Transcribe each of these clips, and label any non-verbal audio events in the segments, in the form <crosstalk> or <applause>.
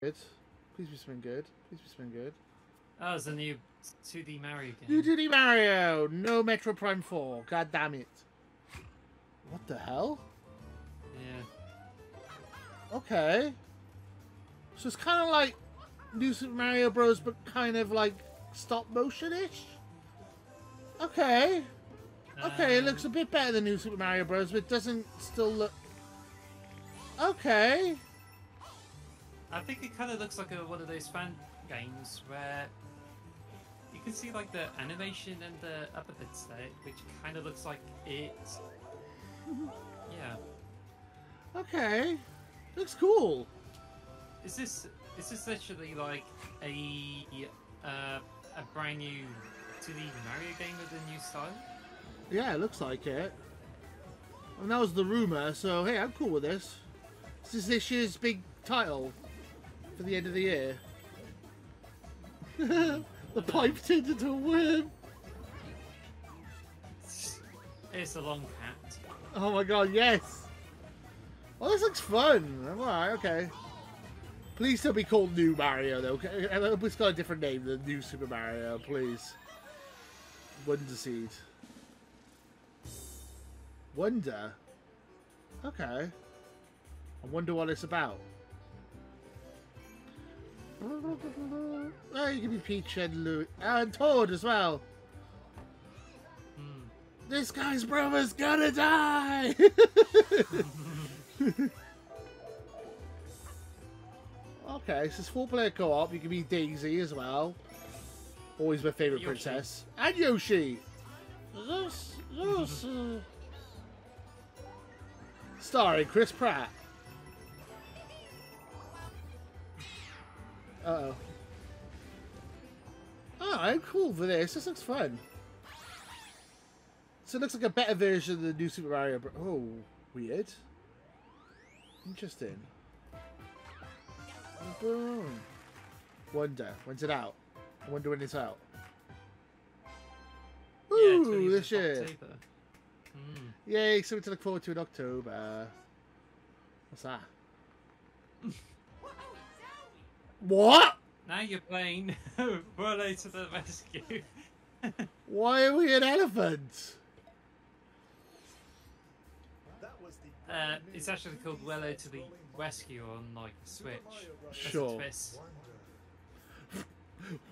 Good. Please be something good. Please be something good. Oh, it's a new 2D Mario game. New 2D Mario! No Metroid Prime 4. God damn it. What the hell? Yeah. Okay. So it's kind of like New Super Mario Bros, but kind of like stop motion ish? Okay. Okay, it looks a Um, bit better than New Super Mario Bros, but it doesn't still look. Okay. I think it kind of looks like a, one of those fan games where you can see like the animation and the upper bits there, which kind of looks like it. Yeah. Okay. Looks cool. Is this is this literally like a uh, a brand new 2D Mario game with a new style? Yeah, it looks like it. And that was the rumor, so hey, I'm cool with this. This is this year's big title for the end of the year. <laughs> the pipe turned into a worm. It's a long hat. Oh my god, yes! Well, this looks fun. Alright, okay. Please don't be called New Mario, though. I hope it's got a different name than New Super Mario, please. Wonder Seed. Wonder? Okay. I wonder what it's about. Oh, you can be Peach and Luigi. And Toad as well. Hmm. This guy's brother's gonna die! <laughs> okay, so it's four player co op. You can be Daisy as well. Always my favourite princess. And Yoshi! <laughs> Uh, Starring Chris Pratt. Uh oh. I'm cool for this. This looks fun. So it looks like a better version of the new Super Mario Bros. Oh, weird. Interesting. Boom. Wonder. When's it out? I wonder when it's out. Ooh, 20th this year. October. Hmm. Yay, something to look forward to in October. What's that? <laughs> what? Now you're playing <laughs> Relay to the Rescue. <laughs> Why are we an elephant? Uh, it's actually called Wello to the Rescue on like Switch. That's a Sure. twist.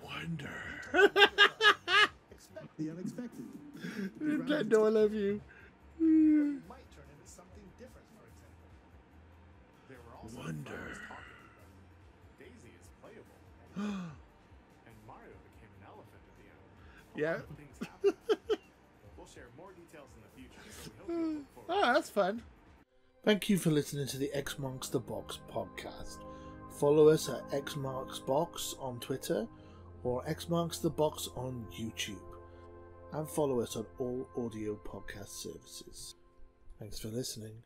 Wonder. <laughs> Expect the unexpected. Nintendo, I love you. <gasps> and Mario became an elephant at the end. A Yeah. things <laughs> we'll share more details in the future, so we hope you look forward. Oh, that's fun. Thank you for listening to the X Marks the Box podcast. Follow us at X Marks Box on Twitter or X Marks the Box on YouTube. And follow us on all audio podcast services. Thanks for listening.